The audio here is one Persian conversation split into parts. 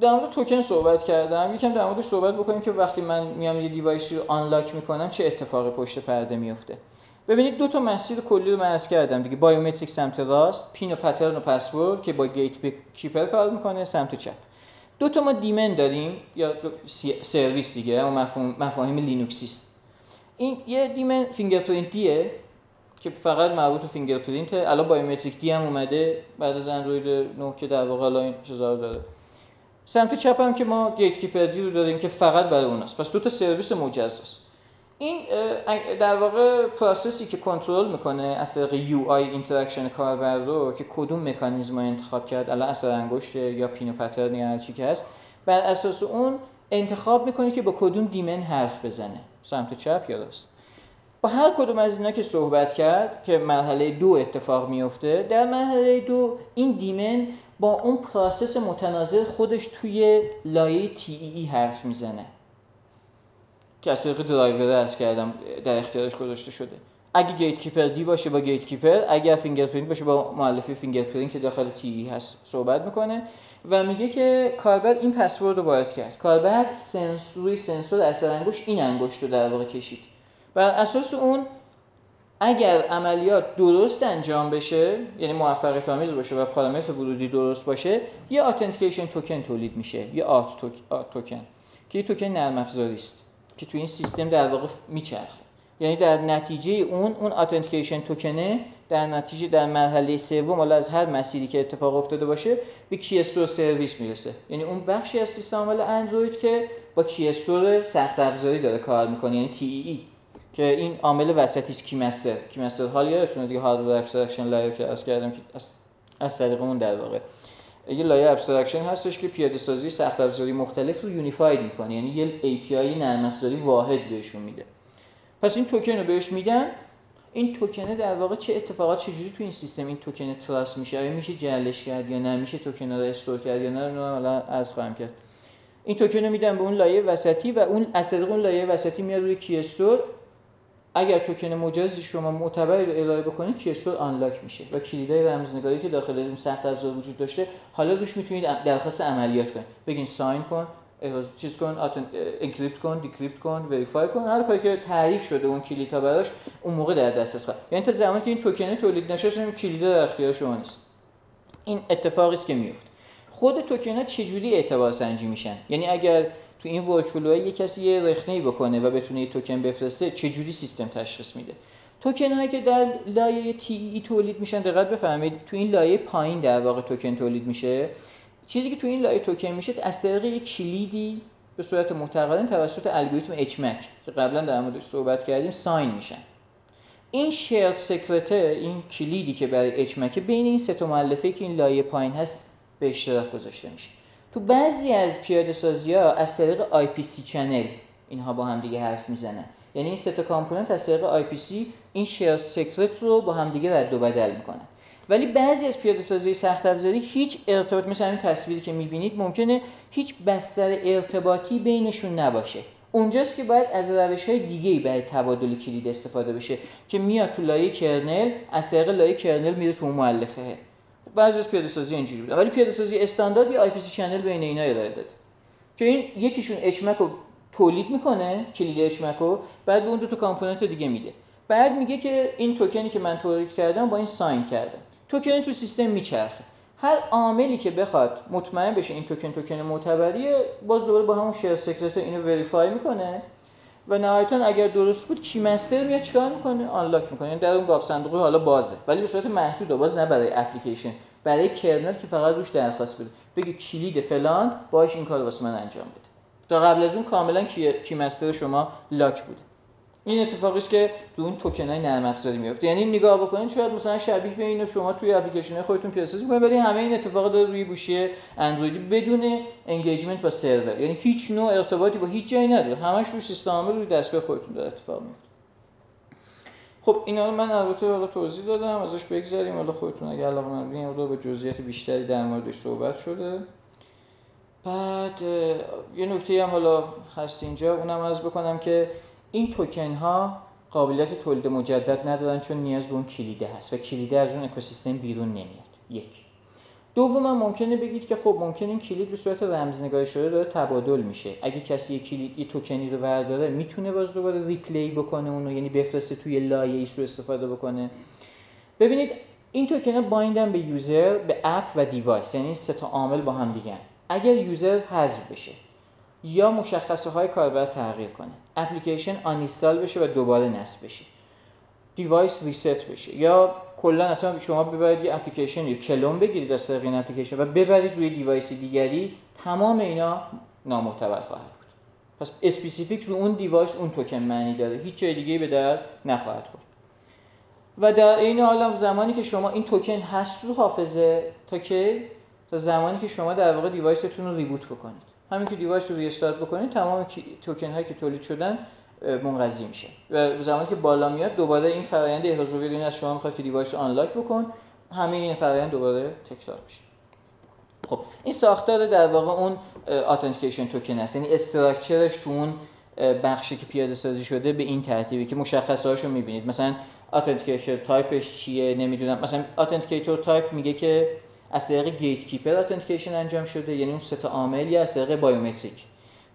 در مورد توکن صحبت کردم. یکم در موردش صحبت بکنیم که وقتی من میام یه device ی رو unlock می‌کنم چه اتفاقی پشت پرده میفته ببینید دو تا مسیر کلی رو من عرض کردم دیگه. biometric سمت راست PIN و pattern و پسورد که با Gatekeeper کار می‌کنه سمت چپ. دو تا ما daemon داریم یا سرویس دیگه اما مفاهیم لینوکسیست این یه daemon fingerprintd ئه که فقط مربوط به fingerprint. الان biometricd هم اومده بعد از اندروید 9 که در واقع الان این چیزا داره. سمت چپ هم که ما gatekeeperd رو داریم که فقط برای اوناست. پس دو تا سرویس مجزاست این در واقع process ی که کنترل می‌کنه از طریق UI interaction کاربر رو که کدوم مکانیزم رو انتخاب کرد الان اثر انگشت یا PIN و pattern یا هر چی که هست بر اساس اون انتخاب می‌کنه که با کدوم daemon حرف بزنه. سمت چپ یا راست. با هر کدوم از اینا که صحبت کرد که مرحله دو اتفاق میفته در مرحله دو این daemon با اون process متناظر خودش توی لایه TEE حرف می‌زنه. که از طریق درایور هست کردم در اختیارش گذاشته شده. اگه gatekeeperd باشه با Gatekeeper اگر fingerprint باشه با مؤلفه fingerprint که داخل TEE هست صحبت می‌کنه. و میگه که کاربر این پسورد رو وارد کرد. کاربر سنسوری سنسور اثر انگشت این انگشت رو در واقع کشید. بر اساس اون اگر عملیات درست انجام بشه یعنی موفقیت آمیز باشه و پارامتر ورودی درست باشه یه authentication token تولید میشه یه auth token که یه توکن نرم افزاری است که تو این سیستم در واقع میچرخه. یعنی در نتیجه اون اون authentication token ه در نتیجه در مرحله سوم حالا از هر مسیری که اتفاق افتاده باشه به Keystore service می‌رسه. یعنی اون بخشی از سیستم عامل اندروید که با Keystore سخت افزاری داره کار می‌کنه یعنی TEE که این عامل وسطی است Keymaster Keymaster HAL یادتونه دیگه. hardware abstraction layer که عرض کردم که از, از طریق اون در واقع. یه لایه abstraction هستش که پیاده سازی سخت افزاری مختلف رو unified می‌کنه. یعنی یه API نرم افزاری واحد بهشون میده. پس این توکن رو بهش میدن. این توکنه در واقع چه اتفاقات چجوری تو این سیستم این token trust میشه؟ آیا میشه جعلش کرد یا نه؟ میشه توکن رو store کرد یا نه؟ حالا عرض خواهم کرد. این توکن رو میدن به اون لایه وسطی و اون از اون لایه وسطی میاد روی Keystore اگر توکن مجازی شما معتبری رو ارائه بکنید Keystore unlock میشه و کلیدای رمزنگاری که داخل اون سخت افزار وجود داشته حالا روش می‌تونید درخواست عملیات کنید. بگین sign کن چیز کن encrypt کن decrypt کن verify کن هر کاری که تعریف شده اون کلیدها براش اون موقع در دسترس خواهد. یعنی تا زمانی که این توکن تولید نشه اون کلید در اختیار شما نیست. این اتفاقی است که میفته خود توکن ها چجوری اعتبار سنجی میشن؟ یعنی اگر تو این workflow یه کسی یه رخنه‌ای بکنه و بتونه یه توکن بفرسته چجوری سیستم تشخیص میده؟ توکن هایی که در لایه TEE تولید میشن دقت بفرمایید تو این لایه پایین در واقع توکن تولید میشه. چیزی که تو این لایه توکن میشه از طریق یک کلیدی به صورت متقارن توسط الگوریتم HMAC که قبلا در موردش صحبت کردیم sign میشن. این shared secret این کلیدی که برای HMAC بین این سه تا مؤلفه که این لایه پایین هست به اشتراک گذاشته میشه. تو بعضی از پیاده سازی ها از طریق IPC channel اینها با هم دیگه حرف می‌زنن. یعنی این سه تا component از طریق IPC این shared secret رو با هم دیگه رد و بدل می‌کنن. ولی بعضی از پیاده سازی سخت افزاری هیچ ارتباط مثل این تصویری که می‌بینید ممکنه هیچ بستر ارتباطی بینشون نباشه. اونجاست که باید از روش های دیگه ای برای تبادل کلید استفاده بشه که میاد تو لایه kernel از طریق لایه kernel میره تو اون مؤلفه. بعضی از پیاده سازی اینجوری بود. ولی پیاده سازی استاندارد یه IPC channel بین اینا ارائه داده که این یکیشون HMAC رو تولید می‌کنه کلید HMAC رو بعد به اون دو تا component دیگه میده. بعد میگه که این توکنی که من تولید کردم با این sign کردم توکن تو سیستم میچرخه. هر عاملی که بخواد مطمئن بشه این token token معتبریه باز دوباره با همون shared secret اینو verify می‌کنه. و نهایتا اگر درست بود Keymaster میاد چیکار می‌کنه؟ unlock می‌کنه. یعنی در اون گاوصندوق حالا بازه. ولی به صورت محدود باز نه برای اپلیکیشن برای kernel که فقط روش درخواست بده. بگه کلید فلان باش این کار واسه من انجام بده. تا قبل از اون کاملا کی, Keymaster شما lock بوده. این اتفاقی است که تو اون توکن های نرم افزاری میفته یعنی نگاه بکنید شاید مثلا شبیه به اینو شما توی اپلیکیشن خودتون پیاده کنید ولی همه این اتفاق داره روی گوشی اندرویدی بدون engagement با سرور. یعنی هیچ نوع ارتباطی با هیچ جایی نداره. همش روی سیستم عامل روی دستگاه خودتون داره اتفاق میفته خب اینا رو من البته حالا توضیح دادم ازش بگذریم. حالا خودتون اگه علاقه‌مند به جزئیات بیشتری در موردش صحبت شده. بعد یه نکته هم حالا هست اینجا. اونم عرض بکنم که این توکن ها قابلیت تولید مجدد ندارن چون نیاز به اون کلیده هست و کلیده از اون اکوسیستم بیرون نمیاد. یک. دوم ممکنه بگید که خب ممکنه این کلید به صورت رمزنگاری شده داره تبادل میشه. اگه کسی یه کلید یه توکنی رو ورداره می‌تونه باز دوباره replay بکنه اونو یعنی بفرسته توی لایه ای رو استفاده بکنه. ببینید این token bind ان به user به app و device یعنی سه تا عامل با هم دیگه اگر user حذف بشه یا مشخصه های کاربر تغییر کنه. اپلیکیشن uninstall بشه و دوباره نصب بشه. device reset بشه. یا کلا اصلا شما ببرید یه اپلیکیشن یا کلون بگیرید از طریق این اپلیکیشن و ببرید روی device دیگری. تمام اینا نامعتبر خواهد بود. پس specific رو اون device اون توکن معنی داره. هیچ جای دیگه به درد نخواهد خورد. و در این حال زمانی که شما این توکن هست رو حافظه تا که تا زمانی که شما در واقع device تون رو reboot بکنید. همین که device رو restart بکنید تمام توکن هایی که تولید شدن منقضی میشه. و زمانی که بالا میاد دوباره این فرآیند احراز هویت از شما می‌خواد که device رو unlock بکن همه این فرآیند دوباره تکرار میشه. خب این ساختار در واقع اون authentication token است. یعنی structure ش تو اون بخشی که پیاده سازی شده به این ترتیبی که مشخصه هاشو می‌بینید. مثلا authentication type ش چیه؟ نمی‌دونم. مثلا authenticator type میگه که از طریق gatekeeper authentication انجام شده یعنی اون سه تا عامل یا از طریق biometric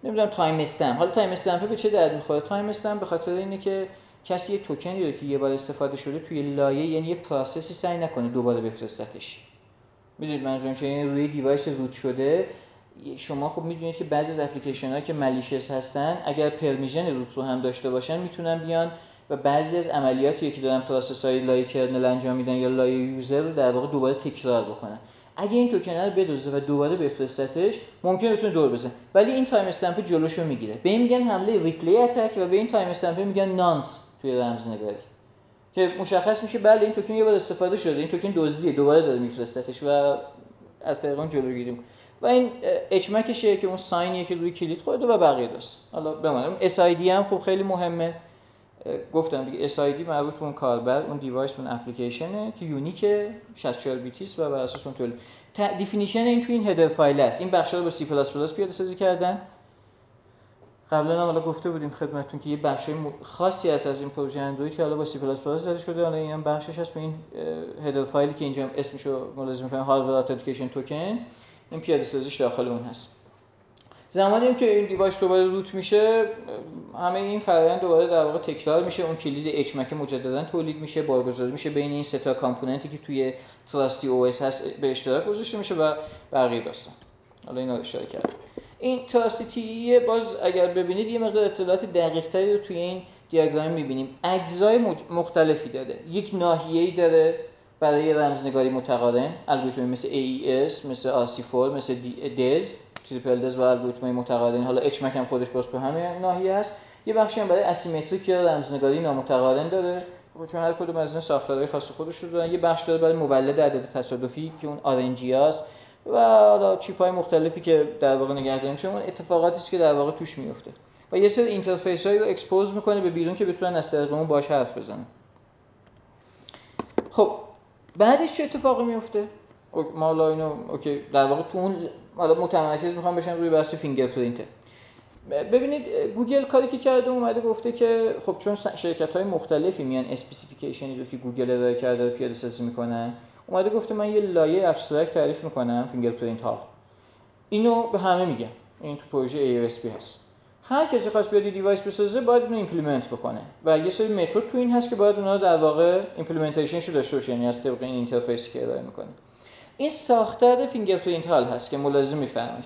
نمی‌دونم timestamp حالا timestamp به چه درد می‌خوره؟ timestamp به خاطر اینه که کسی یه توکنی رو که یه بار استفاده شده توی لایه یعنی یه process ی سعی نکنه دوباره بفرستتش. می‌دونید منظورم چیه؟ یعنی روی device root شده. شما خب می‌دونید که بعضی از اپلیکیشن که malicious هستن اگر permission root رو هم داشته باشن می‌تونن بیان و بعضی از عملیاتی که دارن process های لایه kernel انجام میدن یا لایه user رو در واقع دوباره تکرار بکنن. اگه این توکن رو بدزده و دوباره بفرستتش ممکنه بتونه دور بزنه. ولی این timestamp جلوشو می‌گیره. به این میگن حمله replay attack و به این timestamp میگن nonce توی رمزنگاری که مشخص میشه بله این توکن یه بار استفاده شده. این توکن دزدیه. دوباره داره میفرستتش و از طریق اون جلوگیری و این HMAC شه که اون sign یه که روی کلید خورده و بقیه داستان حالا بماند. SID هم خب خیلی مهمه. گفتم دیگه SID مربوط به اون کاربر اون device اون اپلیکیشنه که unique 64 بیتیه و بر اساس اون تولید. definition این تو این header file است. این بخشا رو با C++ پیاده سازی کردن. قبلا هم گفته بودیم خدمتتون که یه بخش خاصی هست از این پروژه اندروید که حالا با C++ زده شده. حالا این هم بخشش هست تو این header file ی که اینجا اسمشو ملاحظه می‌کنید hardware authentication token این پیاده سازیش داخل اون هست. زمانی که این device دوباره boot میشه همه این فرآیند دوباره در واقع تکرار میشه اون کلید HMAC مجددا تولید میشه بارگذاری میشه بین این سه تا component ی که توی Trusty OS هست به اشتراک گذاشته میشه و بقیه داستان. حالا اینا رو اشاره کردم. این Trusty TEE باز اگر ببینید یه مقدار اطلاعات دقیق تری رو توی این دیاگرام می‌بینیم. اجزای مختلفی داره یک ناحیه‌ای داره برای رمزنگاری متقارن. الگوریتم مثل AES مثل RC4 مثل DES triple و الگوریتم متقارن حالا HMAC هم خودش باز تو همه ناحیه هست یه بخشی هم برای asymmetric یا رمزنگاری نامتقارن داره. خب چون هر کدوم از این ساختارهای خاص خودش رو دارن. یه بخش داره برای مولد عدد تصادفی که اون RNG هست و حالا chip های مختلفی که در واقع نگهداری میشه اون اتفاقاتی است که در واقع توش میفته و یه سری interface رو expose می‌کنه به بیرون که بتونن از طریق اون باش حرف بزنن. خب بعدش چه اتفاقی میفته ما حالا اینو OK در واقع تو اون حالا متمرکز می‌خوام بشن روی بحث fingerprint. ببینید گوگل کاری که کرده اومده گفته که خب چون شرکت های مختلفی میان specification ی رو که گوگل ارائه کرده رو پیاده سازی می‌کنن اومده گفته من یه لایه abstract تعریف می‌کنم fingerprint HAL. اینو به همه میگم این تو پروژه AOSP هست. هر کسی خواست بیاد device بسازه باید اینو implement بکنه. و یه سری method تو این هست که باید اونها در واقع implementation شو داشته باشه یعنی از طریق این interface ی که ارائه می‌کنه. این ساختار fingerprint HAL هست که ملاحظه می‌فرمایید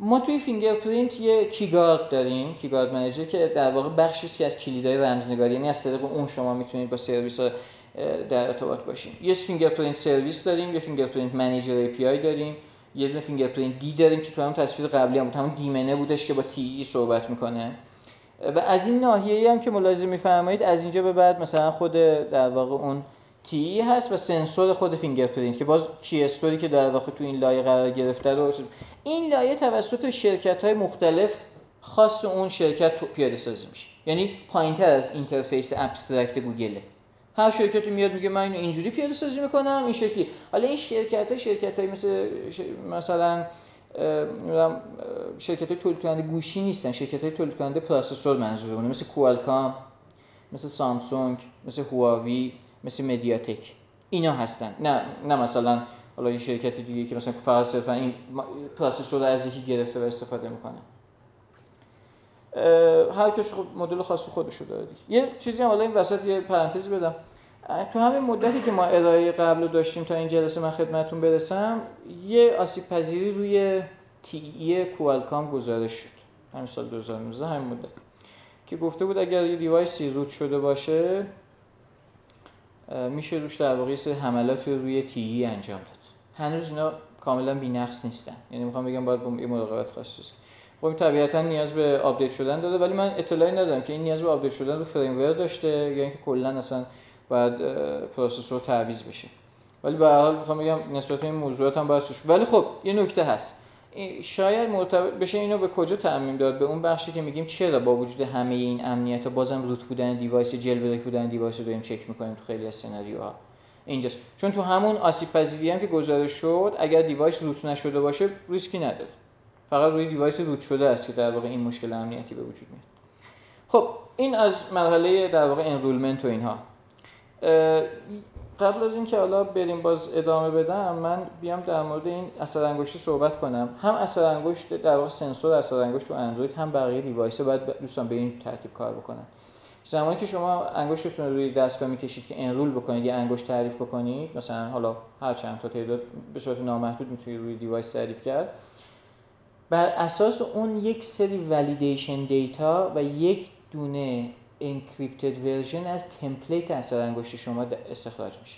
ما توی fingerprint یه keyguard داریم keyguard manager که در واقع بخشی است که از کلیدهای رمزنگاری یعنی از طریق اون شما می‌تونید با سرویس در ارتباط باشین. یه fingerprint service داریم یه fingerprint manager API داریم یه دونه fingerprint d داریم که تو همون تصویر قبلی هم بود. همون daemon ه بودش که با TEE صحبت می‌کنه. و از این ناحیه هم که ملاحظه میفرمایید از اینجا به بعد مثلا خود در واقع اون TEE هست و سنسور خود fingerprint که باز keystore ی که در واقع تو این لایه قرار گرفته رو این لایه توسط شرکت های مختلف خاص اون شرکت پیاده سازی میشه. یعنی پایینتر از interface abstract گوگله. هر شرکتی میاد میگه من اینو اینجوری پیاده سازی می‌کنم این شکلی. حالا این شرکت ها شرکت های مثل مثلا شرکت های تولید کننده گوشی نیستن. شرکت های تولید کننده processor منظورمونه. مثل کوالکام مثل سامسونگ مثل هواوی. مثل مدیاتک. اینا هستن. نه نه مثلا حالا یه شرکت دیگه که مثلا فقط صرفا این پروسسور رو از یکی گرفته و استفاده می‌کنه. هر کس خب مدل خاص خودشو داره یه چیزی هم حالا این وسط یه پرانتزی بدم. تو همین مدتی که ما ارائه قبل داشتیم تا این جلسه من خدمتتون برسم یه آسیب پذیری روی تی کوالکام گزارش شد. همین سال 2019 همین مدت. که گفته بود اگر یه دیوایسی روت شده باشه میشه روش در واقع سری حملات روی TEE انجام داد. هنوز اینا کاملا بی‌نقص نیستن. یعنی می‌خوام بگم باید با یه مراقبت خاصی خب طبیعتا نیاز به آپدیت شدن داره ولی من اطلاعی ندارم که این نیاز به آپدیت شدن رو firmware داشته یا اینکه کلا اصلا باید processor تعویض بشه. ولی به هر حال می‌خوام بگم نسبت به این موضوعات هم باید ولی خب یه نکته هست. شاید مرتبط بشه اینو به کجا تعمیم داد؟ به اون بخشی که میگیم چرا با وجود همه این امنیت ها بازم root بودن device jailbreak بودن device رو داریم چک می‌کنیم تو خیلی از سناریوها. اینجاست. چون تو همون آسیب پذیری هم که گزارش شد اگر device root نشده باشه ریسکی نداره. فقط روی device root شده است که در واقع این مشکل امنیتی به وجود میاد. خب این از مرحله در واقع enrollment و اینها. قبل از اینکه حالا بریم باز ادامه بدم من بیام در مورد این اثر انگشتی صحبت کنم. هم اثر انگشت در واقع سنسور اثر انگشت تو اندروید هم بقیه device باید دوستان به این ترتیب کار بکنن. زمانی که شما انگشتتون رو روی دستگاه می‌کشید که enroll بکنید یا انگشت تعریف بکنید مثلا حالا هر چند تا تعداد به صورت نامحدود می‌تونید روی device تعریف کرد. بر اساس اون یک سری validation data و یک دونه encrypted version از template اثر انگشت شما استخراج میشه.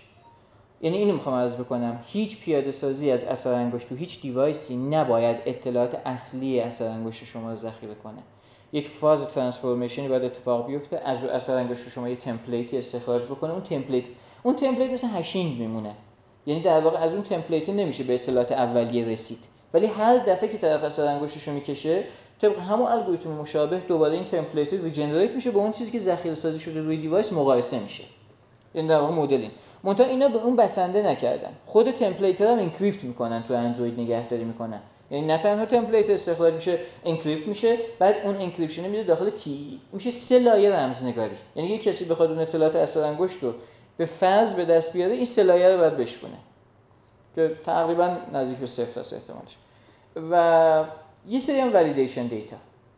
یعنی اینو می‌خوام عرض بکنم. هیچ پیاده سازی از اثر انگشت تو هیچ device ی نباید اطلاعات اصلی اثر انگشت شما رو ذخیره کنه. یک فاز transformation ی باید اتفاق بیفته از رو اثر انگشت شما یه template ی استخراج بکنه. اون template اون template مثل hashing میمونه. یعنی در واقع از اون template نمیشه به اطلاعات اولیه رسید. ولی هر دفعه که طرف اثر انگشتش رو می‌کشه طبق همون الگوریتم مشابه دوباره این template regenerate میشه با اون چیزی که ذخیره سازی شده روی device مقایسه میشه. یعنی در واقع مدل این. منتها اینا به اون بسنده نکردن. خود template هم encrypt می‌کنن تو اندروید نگهداری می‌کنن. یعنی نه تنها template استخراج میشه encrypt میشه بعد اون encryption میره داخل TEE میشه سه لایه رمزنگاری. یعنی یه کسی بخواد اون اطلاعات اثر انگشت رو به فرض به دست بیاره این سه لایه رو باید بشکنه که تقریبا نزدیک به صفر است احتمالش. و یه سری هم validation data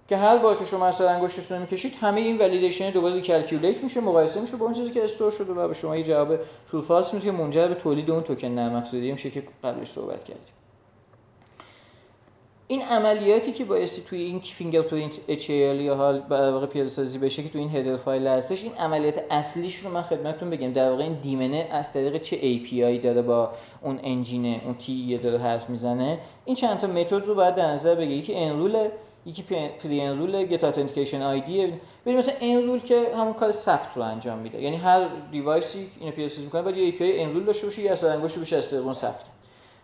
که هر بار که شما اثر انگشتتون رو می‌کشید همه این validation دوباره calculate میشه مقایسه میشه با اون چیزی که store شده و به شما یه جواب true false میده که منجر به تولید اون توکن نرم افزاری میشه که قبلش صحبت کردیم. این عملیاتی که بایستی توی این fingerprint HAL یا حال در واقع پیاده سازی بشه که توی این header file هستش این عملیات اصلیش رو من خدمتتون بگم. در واقع این daemon ه از طریق چه API داره با اون engine اون TEE داره حرف می‌زنه. این چند تا متد رو باید در نظر بگیری. یکی enroll یکی pre-enroll get authentication ID ببین مثلا enroll که همون کار ثبت رو انجام میده. یعنی هر device ی اینو پیاده سازی می‌کنه باید یه API enroll داشته باشه یا انگشت بشه از ثبت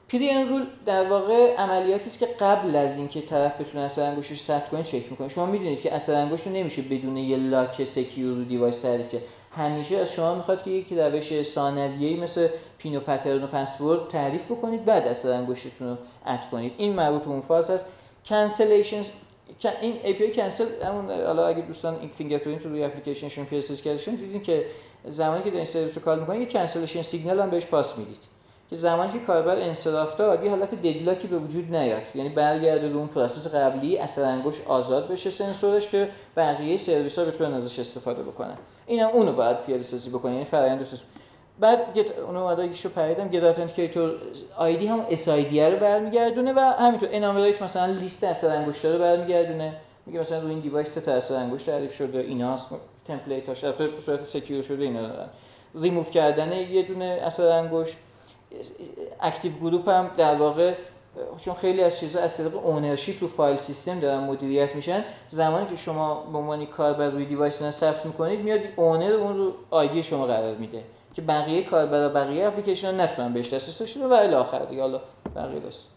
pre-enroll در واقع عملیاتی است که قبل از اینکه طرف بتونه اثر انگشتش ثبت کنه چک می‌کنه. شما می‌دونید که اثر انگشت رو نمیشه بدون یه lock secure device تعریف کرد. همیشه از شما می‌خواد که یک روش ثانویه‌ای مثل PIN و pattern و پسورد تعریف بکنید بعد اثر انگشتتون رو add کنید. این مربوط به اون فاز است. cancellations این API cancel همون حالا اگه دوستان این fingerprint رو روی اپلیکیشنشون process کردشون دیدین که زمانی که این سرویس رو call می‌کنید یه cancellation signal هم بهش pass می‌دید. که زمانی که کاربر انصراف داد یه حالت deadlock ی به وجود نیاد. یعنی برگرده به اون process قبلی اثر انگشت آزاد بشه سنسورش که بقیه سرویس ها بتونن ازش استفاده بکنن. اینم اونو باید پیاده سازی بکنه یعنی فرآیند بعد get اونو اومد یکیشو پریدم get authenticator ID هم SID رو برمیگردونه و همینطور enumerate مثلا لیست اثر انگشت رو برمیگردونه. میگه مثلا روی این device سه تا اثر انگشت تعریف شده ایناست template اش به صورت secure شده اینا دارن. ریموو کردن یه دونه اثر انگشت. active group هم در واقع چون خیلی از چیزها از طریق ownership تو file system دارن مدیریت میشن زمانی که شما به عنوان کاربر روی device ثبت می‌کنید میاد owner اون رو ID شما قرار میده که بقیه کاربر بقیه اپلیکیشن نتونن بهش دسترسی داشته و الی آخر دیگه. حالا بقیه دست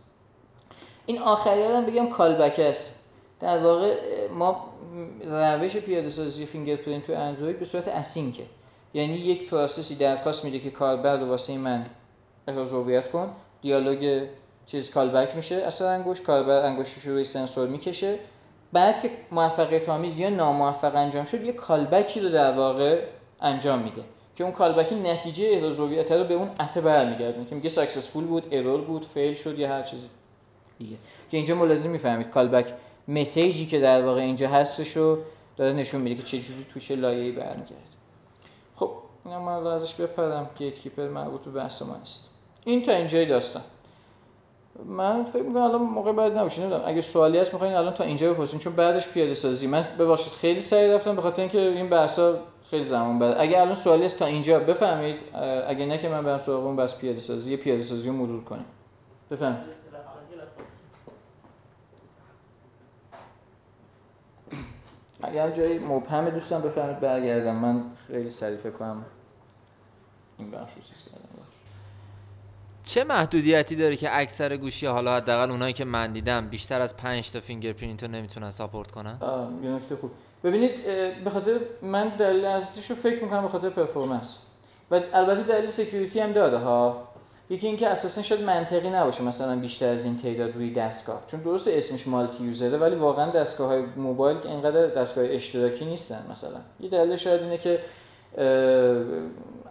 این آخری هم بگم callback است. در واقع ما روش پیاده سازی fingerprint تو اندروید به صورت async ه یعنی یک process ی درخواست میده که کاربر رو واسه من هویت کن. dialog چیز callback میشه اثر انگشت کاربر انگشتش روی سنسور می‌کشه. بعد که موفقیت آمیز یا ناموفق انجام شد یه callback ی رو در واقع انجام میده که اون callback نتیجه احراز رو به اون app برمیگردونه که میگه successful بود error بود fail شد یا هر چیزی دیگه. که اینجا ملازم می‌فهمید کالبک مسیجی که در واقع اینجا هستش رو داره نشون میده که چه جوری تو چه لایه‌ای برمیگرده. خب اینا من ازش بپرم گیت کیپر مربوط به بحث ما نیست. این تا اینجای داستان. من فکر می‌کنم الان موقع بعد نباشه نمی‌دونم. اگه سوالی هست می‌خواین الان تا اینجا بپرسین چون بعدش پیاده سازی. من ببخشید خیلی سریع رفتم به خاطر اینکه این بحثا خیلی زمان بعد. اگه الان سوالی هست تا اینجا بفهمید اگه نه که من برم سراغ اون بس پیاده سازی پیاده سازی رو مرور کنیم. بفهمید اگر جایی مبهم دوستان بفهمید برگردم. من خیلی سریع فکر کنم این بخش رو کردم. چه محدودیتی داره که اکثر گوشی حالا حداقل اونایی که من دیدم بیشتر از 5 تا fingerprint رو نمی‌تونن support کنن؟ یه نکته خوب. ببینید به خاطر من دلیل اصلیش رو فکر می‌کنم به خاطر performance. و البته دلیل security هم داره ها. یکی اینکه اساسا شاید منطقی نباشه مثلا بیشتر از این تعداد روی دستگاه. چون درست اسمش multi-user ه ولی واقعا دستگاه های موبایل اینقدر دستگاه اشتراکی نیستن مثلا. یه دلیل شاید اینه که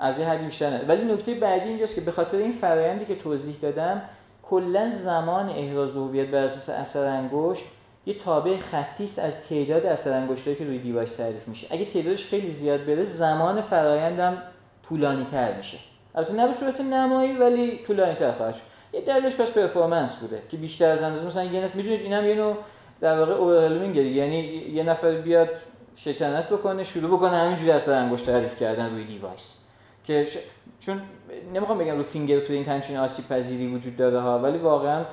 از یه حدی بیشتر. ولی نکته بعدی اینجاست که به خاطر این فرآیندی که توضیح دادم کلا زمان احراز هویت بر اساس اثر انگشت یه تابع خطی است از تعداد اثر انگشتایی که روی دیوایس تعریف میشه. اگه تعدادش خیلی زیاد بره زمان فرایندم طولانی تر میشه. البته نه به صورت نمایی ولی طولانی تر خواهد شد. یه دلیلش پس performance بوده که بیشتر از اندازه مثلا یه نفر می‌دونید اینم یه نوع در واقع overwhelming یعنی یه نفر بیاد شیطنت بکنه شروع بکنه همینجوری اثر انگشت تعریف کردن روی device. که چون نمی‌خوام بگم رو fingerprint همچین آسیب پذیری وجود داره ها ولی واقعا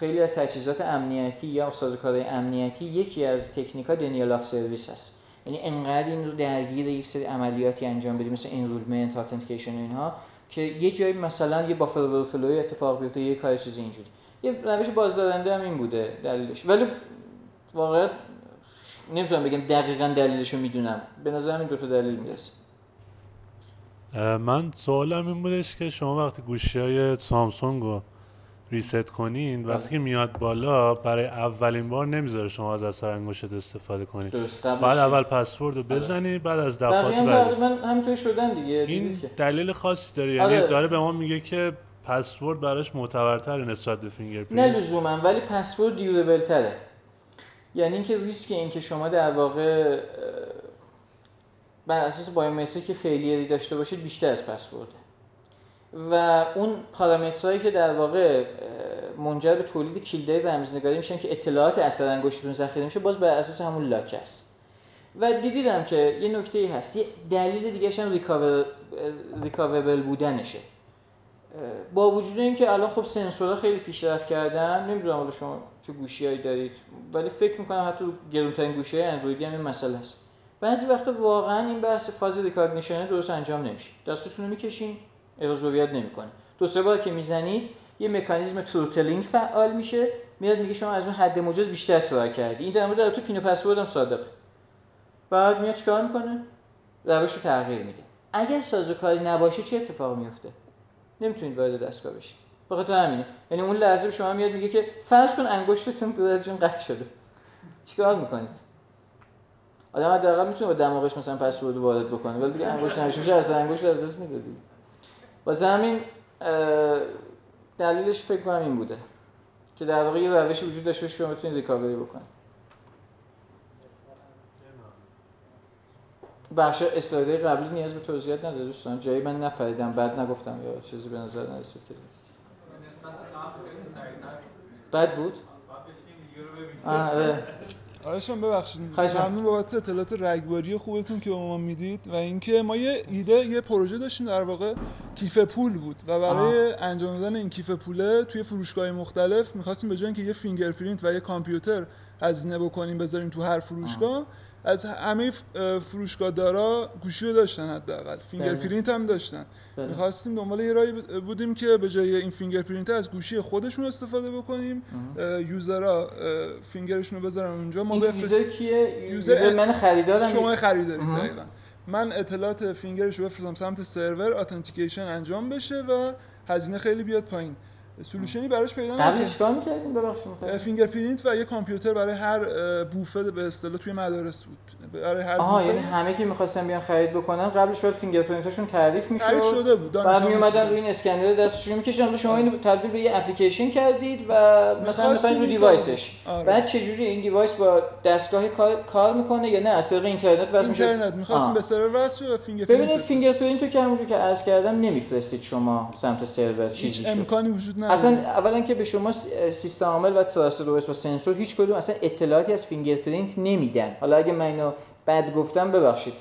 خیلی از تجهیزات امنیتی یا سازوکارهای امنیتی یکی از تکنیک ها denial of service هست یعنی انقدر این رو درگیر یک سری عملیاتی انجام بدیم مثل enrollment authentication اینها که یه جایی مثلا یه buffer overflow اتفاق بیفته یه کار چیزی اینجوری. یه روش بازدارنده هم این بوده دلیلش. ولی واقعا نمی‌تونم بگم دقیقا دلیلش رو می‌دونم. به نظرم این دو تا دلیل می‌رسه. من سوالم این بودش که شما وقتی گوشی های سامسونگ رو reset کنین وقتی که میاد بالا برای اولین بار نمی‌ذاره شما از اثر انگشت استفاده کنید بعد اول پسورد رو بزنی بعد از دفعات بعد من همینطوری شدن دیگه این دلیل خاصی داره یعنی آره. داره به ما میگه که پسورد براش معتبرتر نسبت به fingerprint. نه لزوما ولی password durable تره یعنی اینکه ریسک اینکه شما در واقع بر اساس biometric failure ی داشته باشید بیشتر از پسورده و اون پارامترهایی که در واقع منجر به تولید کلیدهای رمزنگاری میشن که اطلاعات اثر انگشتتون ذخیره میشه باز بر اساس همون lock است. و دیدم که یه نکته ای هست. یه دلیل دیگه هم recoverable بودنشه. با وجود اینکه الان خب سنسورها خیلی پیشرفت کردن نمی‌دونم حالا شما چه گوشیایی دارید ولی فکر می‌کنم حتی گرونترین گوشی اندرویدی هم این مسئله هست بعضی وقتا واقعا این بحث فاز recognition درست انجام نمیشه. دستتون رو می‌کشین اعزوریت نمی‌کنه. دو سه بار که می‌زنید یه مکانیزم throttling فعال میشه میاد میگه شما از اون حد مجاز بیشتر ترای کردی. این در مورد تو پین پسورد هم صادقه. بعد میاد چیکار می‌کنه؟ روش رو تغییر میده. اگر سازوکاری نباشه چه اتفاقی میفته نمی‌تونید وارد دستگاه بشید بخاطر همینه. یعنی اون لحظه شما میاد میگه که فرض کن انگشتتون جون قطع شده. چیکار می‌کنید؟ آدم حداقل می‌تونه با دماغش مثلا پسورد وارد بکنه ولی دیگه انگشت نشه از انگشت از دست میده واسه همین دلیلش فکر کنم این بوده که در واقع یه روشی وجود داشته باشه که بتونید ریکاوری بکنید بخش اسلایدهای قبلی نیاز به توضیحات نداره دوستان. جایی من نپریدم بعد نگفتم یا چیزی به نظر نرسید که. بد بود؟ آره. آرشان ببخشید. ممنون بابت اطلاعات رگباری خوبتون که به ما می‌دید و اینکه ما یه ایده یه پروژه داشتیم در واقع کیف پول بود و برای آه. انجام دادن این کیف پوله توی فروشگاه مختلف می‌خواستیم به جای اینکه یه fingerprint و یه کامپیوتر هزینه بکنیم بذاریم تو هر فروشگاه آه. از همه فروشگاه دارا گوشی رو داشتن حداقل. fingerprint هم داشتن. بله. می‌خواستیم دنبال یه راهی بودیم که به جای این fingerprint از گوشی خودشون استفاده بکنیم. user ها finger شون رو بذارن اونجا. ما user کیه؟ user من خریدارم شما خریدارید دقیقاً. من اطلاعات finger ش رو بفرستم سمت server authentication انجام بشه و هزینه خیلی بیاد پایین. solution ی براش پیدا نکردیم چیکار می‌کردیم؟ ببخشید fingerprint و یه کامپیوتر برای هر بوفه به اصطلاح توی مدارس بود. برای هر آها یعنی همه که می‌خواستن بیان خرید بکنن قبلش باید fingerprint شون تعریف می‌شد. تعریف شده بود. بعد میومدن روی این scanner دستشون می‌کشیدن. شما اینو تبدیل به یه اپلیکیشن کردید و مثلا می‌خواید رو device ش. آره. بعد چجوری این device با دستگاه کار, کار می‌کنه یا نه؟ از طریق اینترنت واسه میشه؟ اینترنت. می‌خواستیم به سرور وصل و fingerprint ببینید fingerprint رو که همونجوری که عرض کردم نمیفرستید شما سمت سرور چیزی امکانی وجود نداره اصلا اولا که به شما سیستم عامل و trust و سنسور هیچ کدوم اصلا اطلاعاتی از fingerprint نمیدن. حالا اگه من اینو بد گفتم ببخشید.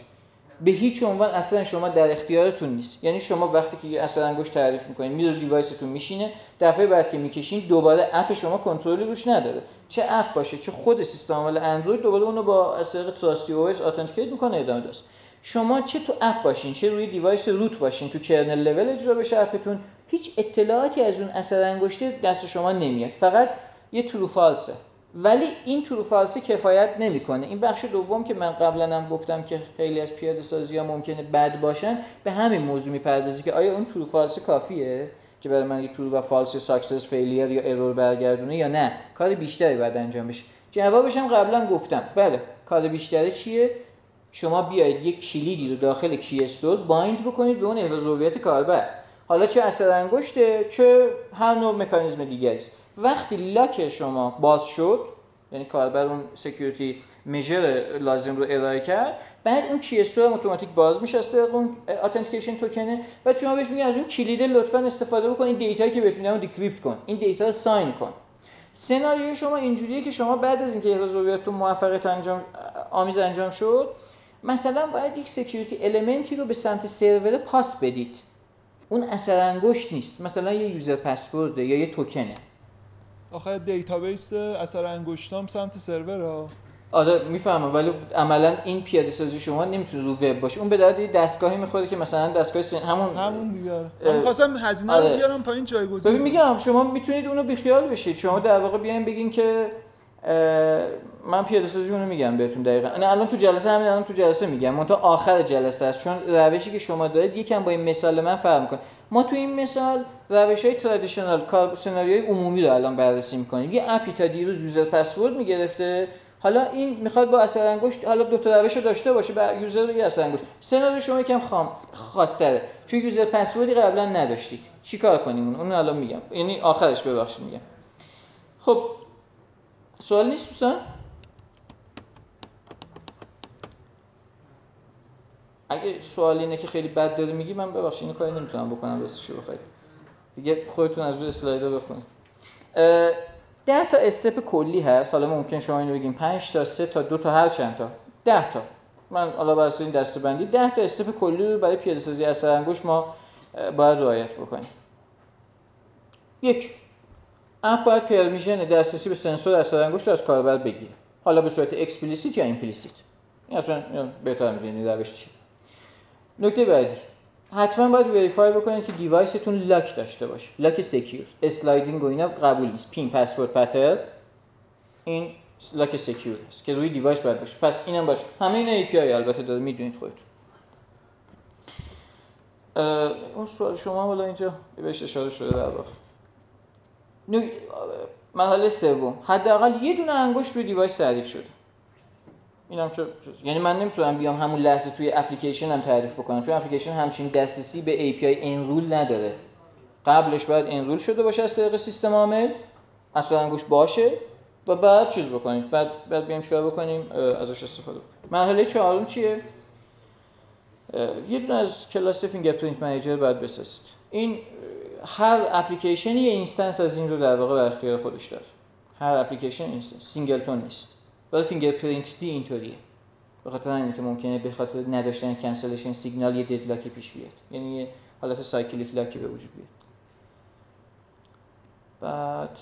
به هیچ عنوان اصلا شما در اختیارتون نیست. یعنی شما وقتی که اثر انگشت تعریف می‌کنید میره device تون میشینه دفعه بعد که می‌کشین دوباره app شما کنترلی روش نداره. چه app باشه چه خود سیستم عامل اندروید دوباره اونو با از طریق Trusty OS authenticate می‌کنه ادامه داستان. شما چه تو app باشین چه روی device root باشین تو kernel level اجرا بشه app تون هیچ اطلاعاتی از اون اثر انگشته دست شما نمیاد. فقط یه true false ه ولی این true false ه کفایت نمی‌کنه. این بخش دوم که من قبلا هم گفتم که خیلی از پیاده سازی ها ممکنه بد باشن به همین موضوع می‌پردازی که آیا اون true false ه کافیه که برای من یه true و false success failure یا error برگردونه یا نه؟ کار بیشتری باید انجام بشه. جوابش هم قبلا گفتم. بله کار بیشتری چیه؟ شما بیاید یک کلیدی رو داخل key store bind بکنید به اون احراز هویت کاربر. حالا چه اثر انگشته چه هر نوع مکانیزم دیگری است. وقتی lock شما باز شد یعنی کاربر اون security measure لازم رو ارائه کرد بعد اون key store اتوماتیک باز میشه از اون authentication token ه و شما بهش میگی از اون کلید لطفا استفاده بکن این data یی که بهت میدم decrypt کن. این data رو sign کن. سناریوی شما اینجوریه که شما بعد از اینکه احراز هویتتون موفقیت انجام آمیز انجام شد مثلا باید یک security element ی رو به سمت server pass بدید. اون اثر انگشت نیست. مثلا یه user password یا یه توکنه آخه database اثر انگشتام سمت سرور ها. آره می‌فهمم ولی عملا این پیاده سازی شما نمی‌تونه رو وب باشه. اون به درد دستگاهی می‌خوره که مثلا دستگاه سن... همون همون دیگه. من خواستم هزینه آره. رو بیارم پایین جایگزین ببین میگم شما می‌تونید اونو بیخیال بشید. شما در واقع بیاین بگین که من پیاده سازی رو میگم بهتون دقیقا. نه الان تو جلسه همین الان تو جلسه میگم. من تا آخر جلسه است. چون روشی که شما دارید یکم با این مثال من فرق می‌کنه. ما تو این مثال روش های traditional کار سناریوی عمومی رو الان بررسی می‌کنیم. یه app ی تا دیروز user password می‌گرفته. حالا این می‌خواد با اثر انگشت حالا دو تا روش رو داشته باشه به user رو اثر انگشت. سناریو شما یکم خام خاصتره. چون user password ی قبلا نداشتید. چیکار کنیم؟ اون الان میگم. یعنی آخرش ببخشید میگم. خب سوال نیست دوستان؟ اگه سوال اینه که خیلی بد داره میگی من ببخشید اینو کاری نمی‌تونم بکنم راستش بخواید دیگه خودتون از روی اسلایدا بخونید. ده تا استپ کلی هست. حالا ممکن شما اینو بگیم 5 تا 3 تا 2 تا هر چند تا. 10 تا. من حالا واسه این دسته بندی 10 تا استپ کلی رو برای پیاده سازی اثر انگشت ما باید رعایت بکنیم. یک. app باید permission دسترسی به سنسور اثر انگشت رو از کاربر بگیره. حالا به صورت explicit یا implicit؟ این اصلا بهتر می‌دونید روش چیه. نکته بعدی. حتما باید verify بکنید که device تون lock داشته باشه. lock secure sliding و اینا قبول نیست. PIN password pattern lock secure است که روی device باید باشه. پس اینم باشه. همه اینا API البته داره می‌دونید خودتون. اون سوال شما حالا اینجا بهش اشاره شده در واقع. مرحله سوم. حداقل یه دونه انگشت روی دیوایس تعریف شده اینم چه یعنی من نمی‌تونم بیام همون لحظه توی اپلیکیشن هم تعریف بکنم چون اپلیکیشن همچین دسترسی به API انرول نداره. قبلش باید انرول شده باشه از طریق سیستم عامل اصلا انگشت باشه و بعد چیز بکنید. بعد بعد بیام چیکار بکنیم؟ ازش استفاده کنیم مرحله چهارم چیه؟ یه دونه از کلاس fingerprint manager باید بسازید. این هر اپلیکیشن یه instance از این رو در واقع در اختیار خودش داره. هر application instance. singleton نیست. ولی fingerprint d اینطوریه. به خاطر همین که ممکنه به خاطر نداشتن cancellation signal یه deadlock ی پیش بیاد. یعنی یه حالت cyclic lock ی به وجود بیاد. بعد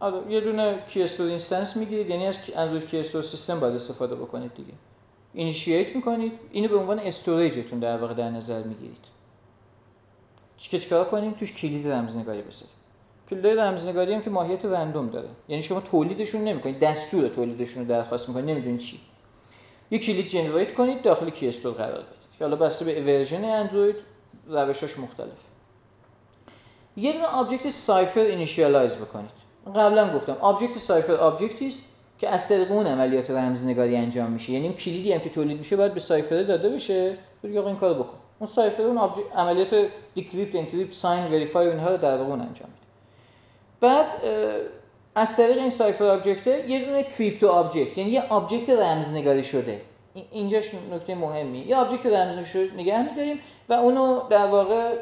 آره یه دونه key store instance می‌گیرید. یعنی از Android key store system باید استفاده بکنید دیگه. initiate می‌کنید. اینو به عنوان storage تون در واقع در نظر می‌گیرید. چی چیکار کنیم؟ توش کلید رمزنگاری بذاریم. کلید رمزنگاری هم که ماهیت random داره. یعنی شما تولیدشون نمی‌کنید. دستور تولیدشون رو درخواست می‌کنید. نمی‌دونید چی. یه کلید generate کنید. داخل key store قرار بدید. که حالا بسته به version اندروید. روشاش مختلف. یه دونه object cipher initialize بکنید. قبلا گفتم object cipher object ی است که از طریق اون عملیات رمزنگاری انجام میشه. یعنی اون کلیدی هم که تولید میشه باید به cipher داده بشه. بگی آقا این کارو بکن. اون cipher اون عملیات decrypt encrypt sign verify اینها رو در واقع انجام میده. بعد از طریق این cipher object یه دونه crypto object یعنی یه object رمزنگاری شده. اینجاش نکته مهمی. یه object رمزنگاری شده نگه میداریم و اونو در واقع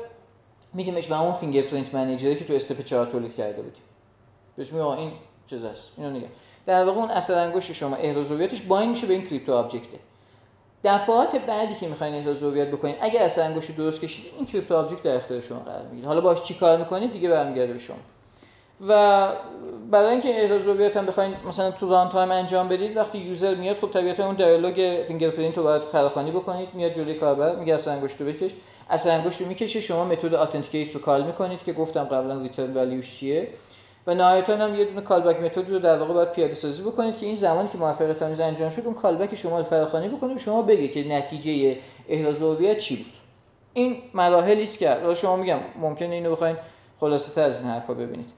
میدیمش به اون fingerprint manager ی که تو step 4 تولید کرده بودیم. بهش میگم این چیز است اینو نگه در واقع اون اثر انگشت شما احراز هویتش bind میشه به این crypto object ه. دفعات بعدی که می‌خواین احراز هویت بکنید اگه اثر انگشت درست کشید این crypto object در اختیار شما قرار می‌گیره. حالا باش چی کار می‌کنید؟ دیگه برمیگرده به شما. و برای اینکه احراز هویت هم بخواید مثلا تو run time انجام بدید وقتی user میاد خب طبیعتا اون dialog fingerprint رو باید فراخوانی بکنید. میاد جلوی کاربر میگه اثر انگشت رو بکش. اثر انگشت رو می‌کشه شما method authenticate رو call می‌کنید که گفتم قبلا return value ش چیه. و نهایتا هم یه دونه کالبک متد رو در واقع باید پیاده سازی بکنید که این زمانی که موفقیت آمیز انجام شد اون کالبک شما رو فراخوانی بکنه شما بگه که نتیجه احراز هویت چی بود. این مراحلی است که شما میگم ممکنه اینو بخواید خلاصه تر از این حرفا ببینید.